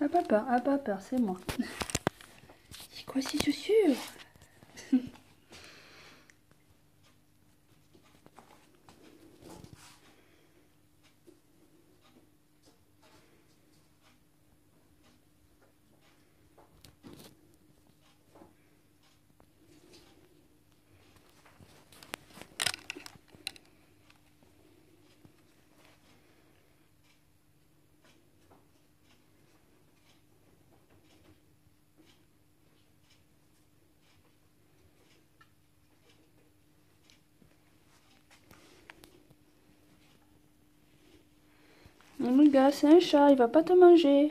Ah pas peur, ah pas peur, c'est moi. C'est quoi ces chaussures Mon gars, c'est un chat, il va pas te manger.